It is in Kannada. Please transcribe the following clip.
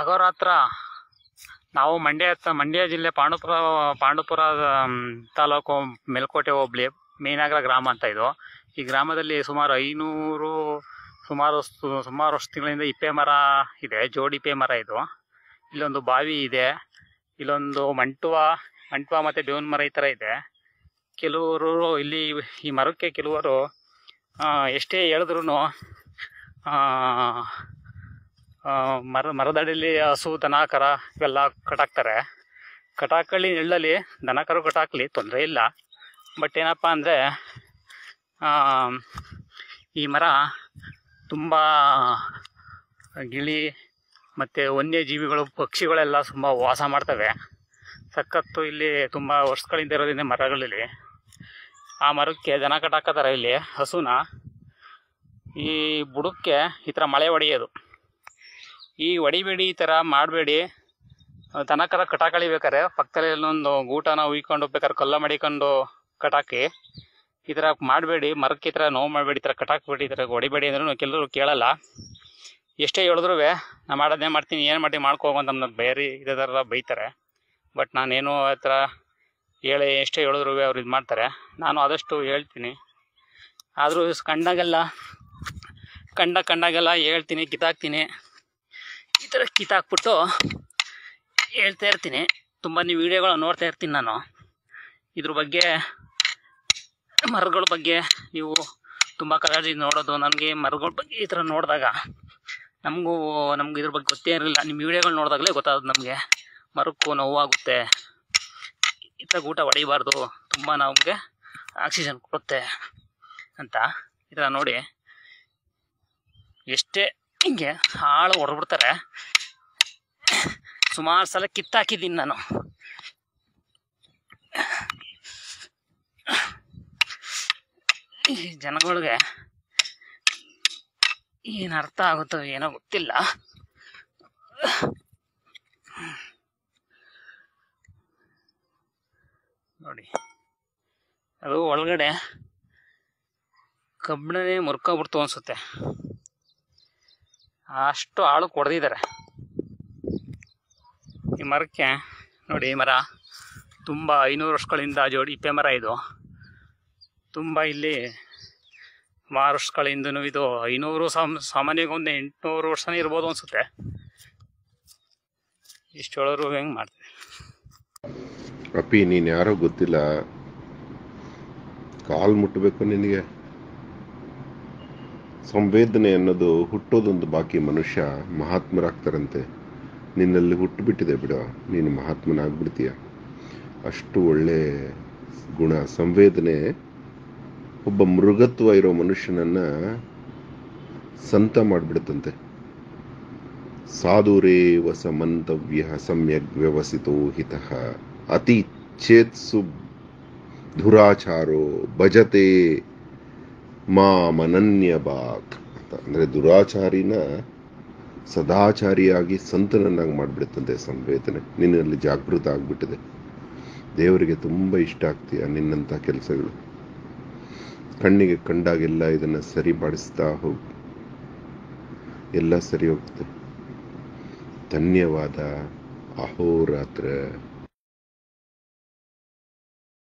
ಅಗೋರಾತ್ರ ನಾವು ಮಂಡ್ಯ ಮಂಡ್ಯ ಜಿಲ್ಲೆ ಪಾಂಡುಪುರ ಪಾಂಡುಪುರ ತಾಲೂಕು ಮೆಲ್ಕೋಟೆ ಹೋಬ್ಳಿ, ಮೇನಾಗರ ಗ್ರಾಮ ಅಂತ ಇದು. ಈ ಗ್ರಾಮದಲ್ಲಿ ಸುಮಾರು ಐನೂರು, ಸುಮಾರು ಸುಮಾರು ಸುಮಾರು ವರ್ಷಗಳಿಂದ ಇಪ್ಪೆ ಮರ ಇದೆ, ಜೋಡಿ ಇಪ್ಪೆ ಮರ ಇದು. ಇಲ್ಲೊಂದು ಬಾವಿ ಇದೆ, ಇಲ್ಲೊಂದು ಮಂಟುವ ಮಂಟುವ ಮತ್ತು ಬೇವಿನ ಮರ ಈ ಥರ ಇದೆ. ಕೆಲವರು ಇಲ್ಲಿ ಈ ಮರಕ್ಕೆ ಕೆಲವರು ಎಷ್ಟೇ ಹೇಳಿದ್ರು ಮರ ಮರದಡಿಯಲ್ಲಿ ಹಸು, ದನ, ಕರ ಇವೆಲ್ಲ ಕಟಾಕ್ತಾರೆ. ಕಟಾಕಳ್ಳಿ ನೆಳ್ಳಲ್ಲಿ ದನ ಕರು ಕಟಾಕಲಿ, ತೊಂದರೆ ಇಲ್ಲ. ಬಟ್ ಏನಪ್ಪ ಅಂದರೆ ಈ ಮರ ತುಂಬ ಗಿಳಿ ಮತ್ತು ವನ್ಯಜೀವಿಗಳು, ಪಕ್ಷಿಗಳೆಲ್ಲ ತುಂಬ ವಾಸ ಮಾಡ್ತವೆ. ಸಖತ್ತು ಇಲ್ಲಿ ತುಂಬ ವರ್ಷಗಳಿಂದ ಇರೋದ್ರಿಂದ ಮರಗಳಲ್ಲಿ. ಆ ಮರಕ್ಕೆ ದನ ಕಟಾಕತಾರೆ ಇಲ್ಲಿ, ಹಸುನ. ಈ ಬುಡಕ್ಕೆ ಈ ಥರ ಮಳೆ ಹೊಡೆಯೋದು ಈ ಹೊಡಿಬೇಡಿ ಈ ಥರ ಮಾಡಬೇಡಿ. ತನಕರ ಕರ ಕಟಾಕಳಿಬೇಕಾರೆ ಪಕ್ಕದಲ್ಲಿ ಎಲ್ಲೊಂದು ಗೂಟನ ಉಯ್ಕೊಂಡು ಹೋಗ್ಬೇಕಾರೆ ಕಲ್ಲ ಮಡಿಕೊಂಡು ಕಟಾಕಿ. ಈ ಥರ ಮಾಡಬೇಡಿ, ಮರಕ್ಕೆ ಈ ಥರ ನೋವು ಮಾಡಬೇಡಿ, ಈ ಥರ ಕಟಾಕ್ಬೇಡಿ, ಈ ಥರ ಹೊಡಿಬೇಡಿ ಅಂದ್ರೂ ಕೆಲವರು ಕೇಳಲ್ಲ. ಎಷ್ಟೇ ಹೇಳಿದ್ರು ನಾ ಮಾಡೋದೇ ಮಾಡ್ತೀನಿ, ಏನು ಮಾಡಿ ಮಾಡ್ಕೋ ಅಂತ ಬೇರೆ ಇದೇ ಬೈತಾರೆ. ಬಟ್ ನಾನೇನು ಆ ಥರ ಹೇಳಿ ಎಷ್ಟೇ ಹೇಳಿದ್ರು ಅವ್ರು ಇದು ಮಾಡ್ತಾರೆ. ನಾನು ಆದಷ್ಟು ಹೇಳ್ತೀನಿ. ಆದರೂ ಕಂಡಾಗೆಲ್ಲ ಕಂಡ ಕಂಡಾಗೆಲ್ಲ ಹೇಳ್ತೀನಿ, ಕಿತ್ತಾಕ್ತೀನಿ. ಥರ ಕಿತ್ತಾಕ್ಬಿಟ್ಟು ಹೇಳ್ತಾ ಇರ್ತೀನಿ. ತುಂಬ ನೀವು ವೀಡಿಯೋಗಳು ನೋಡ್ತಾ ಇರ್ತೀನಿ ನಾನು. ಇದ್ರ ಬಗ್ಗೆ, ಮರಗಳ ಬಗ್ಗೆ ನೀವು ತುಂಬ ಕಾಳಜಿ ನೋಡೋದು. ನನಗೆ ಮರಗಳ ಬಗ್ಗೆ ಈ ಥರ ನೋಡಿದಾಗ ನಮಗೂ, ನಮ್ಗೆ ಇದ್ರ ಬಗ್ಗೆ ಗೊತ್ತೇ ಇರಲಿಲ್ಲ. ನಿಮ್ಮ ವೀಡಿಯೋಗಳು ನೋಡಿದಾಗಲೇ ಗೊತ್ತಾಗೋದು ನಮಗೆ. ಮರಕ್ಕೂ ನೋವಾಗುತ್ತೆ. ಈ ಥರ ಊಟ ಹೊಡಿಬಾರ್ದು. ತುಂಬ ನಮಗೆ ಆಕ್ಸಿಜನ್ ಕೊಡುತ್ತೆ ಅಂತ. ಈ ನೋಡಿ. ಎಷ್ಟೇ ಹಿಂಗೆ ಹಾಳು ಹೊಡೆದ್ಬಿಡ್ತಾರೆ. ಸುಮಾರು ಸಲ ಕಿತ್ತಾಕಿದ್ದೀನಿ ನಾನು. ಈ ಜನಗಳಿಗೆ ಏನು ಅರ್ಥ ಆಗುತ್ತೋ ಏನೋ ಗೊತ್ತಿಲ್ಲ. ನೋಡಿ, ಅದು ಒಳಗಡೆ ಕಬ್ಬಿಣನೇ ಮುರ್ಕೊಬಿಡ್ತು ಅನ್ಸುತ್ತೆ. ಅಷ್ಟು ಆಳು ಕೊಡ್ದಿದ್ದಾರೆ. ಈ ಮರಕ್ಕೆ ನೋಡಿ ಈ ಮರ ತುಂಬ ಐನೂರು ವರ್ಷಗಳಿಂದ ಜೋಡಿ ಇಪ್ಪೆ ಮರ ಇದು. ತುಂಬ ಇಲ್ಲಿ ಮಾರು ವರ್ಷಗಳಿಂದನೂ ಇದು ಐನೂರು ಸಾಮ್ ಸಾಮಾನ್ಯವಾಗಿ ಒಂದು ಎಂಟುನೂರು ವರ್ಷನೇ ಇರ್ಬೋದು ಅನಿಸುತ್ತೆ. ಇಷ್ಟು ಹೇಳೋರು ಹೆಂಗೆ ಮಾಡ್ತೀವಿ ಅಪ್ಪಿ, ನೀನು ಯಾರೋ ಗೊತ್ತಿಲ್ಲ? ಕಾಲು ಮುಟ್ಟಬೇಕು ನಿನಗೆ. ಸಂವೇದನೆ ಅನ್ನೋದು ಹುಟ್ಟೋದೊಂದು ಬಾಕಿ ಮನುಷ್ಯ ಮಹಾತ್ಮರಾಗ್ತಾರಂತೆ. ನಿನ್ನಲ್ಲಿ ಹುಟ್ಟುಬಿಟ್ಟಿದೆ ಬಿಡ. ನೀನು ಮಹಾತ್ಮನಾಗ್ಬಿಡ್ತೀಯ. ಅಷ್ಟು ಒಳ್ಳೆ ಗುಣ, ಸಂವೇದನೆ. ಒಬ್ಬ ಮೃಗತ್ವ ಇರೋ ಮನುಷ್ಯನನ್ನ ಸಂತ ಮಾಡಿಬಿಡುತ್ತಂತೆ. ಸಾಧುರೇವ ಮಂತವ್ಯ ಸಮ್ಯಗ್ ವ್ಯವಸಿತೋ ಹಿತ. ಅತಿ ಚೇತ್ಸು ದುರಾಚಾರೋ ಭಜತೆ ಮಾಮನನ್ಯ ಬಾಕ್ ಅಂತ. ಅಂದರೆ ದುರಾಚಾರಿನ ಸದಾಚಾರಿಯಾಗಿ ಸಂತನನ್ನಾಗಿ ಮಾಡಿಬಿಡುತ್ತಂತೆ ಸಂವೇದನೆ. ನಿನ್ನಲ್ಲಿ ಜಾಗೃತ ಆಗಿಬಿಟ್ಟಿದೆ. ದೇವರಿಗೆ ತುಂಬ ಇಷ್ಟ ಆಗ್ತೀಯ ನಿನ್ನಂಥ ಕೆಲಸಗಳು? ಕಣ್ಣಿಗೆ ಕಂಡಾಗೆಲ್ಲ ಇದನ್ನ ಸರಿಪಡಿಸ್ತಾ ಹೋಗು. ಎಲ್ಲ ಸರಿ ಹೋಗುತ್ತೆ. ಧನ್ಯವಾದ. ಅಹೋರಾತ್ರ.